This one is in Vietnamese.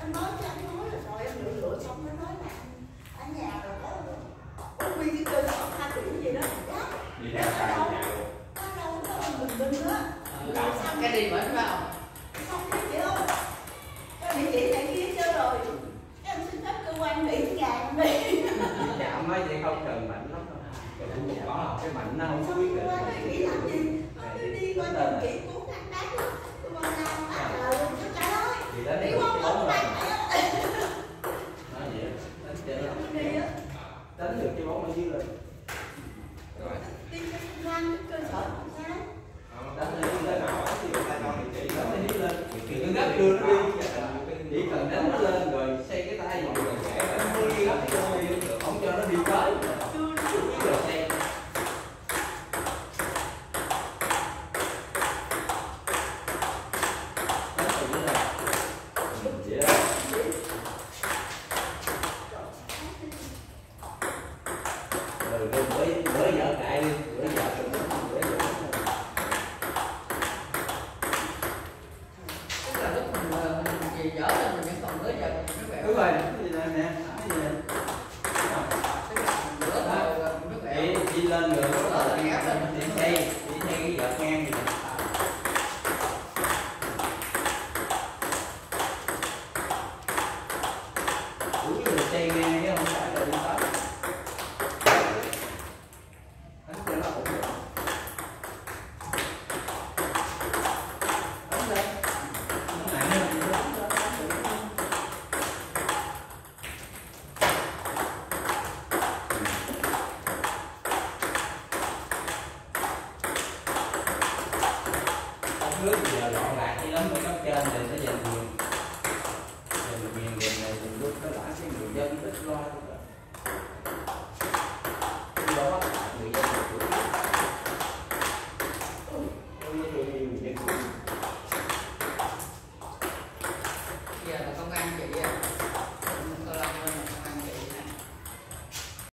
anh nói cho anh nói là rồi em lựa lựa xong mới nói là ở nhà rồi có có nguyên cái cơ sở pha tiểu gì đó. Đi ra xa nhà luôn. Có đâu có bình bình á rồi xong cái đi vẫn phải không? Xong cái chị ơi. Cái địa chỉ này kia chưa rồi. Em xin phép cơ quan nghỉ nhà em đi. Chạm ấy thì không cần mạnh lắm đâu cũng có cái mạnh nó không qua nó nghĩ làm gì? Nó cứ đi qua đường kỹ cuốn ăn đá tôi vào làm á là luôn cho trời ơi. Thì đến đi được qua cái một bóng ngày rồi á nó vậy đó. đánh chơi lắm đi á đánh được cái bóng ở dưới lên rồi công an cái cơ sở làm sao đánh lên lên nào thì người ta cho địa chỉ đánh lên đi lên thì cứ gấp đưa nó đi chỉ cần đánh nó lên rồi xây cái tay vào rồi kẻ đánh đi gấp cho nó đi không cho nó đi tới rồi xây đánh từ dưới lên Ừ, vậy đó rồi rồi vợ cãi đi mới vợ tụi nó mới vợ tức là lúc mình mình về dở lên mình vẫn còn mới giờ mình mới quẹo đúng rồi cái gì đây nè cái gì rồi mới đi lên rồi là đi đi đi xây cái vợt ngang gì yếu là xây ngang chứ không phải là đi tới đánh cho nó ổn định đánh lên nó nặng hơn thì đánh lên đánh lên. Đất thì giờ loạn lạc cái lắm ở cấp trên thì nó dành nhiều dành nhiều này từng lúc nó đã cái người dân ít lo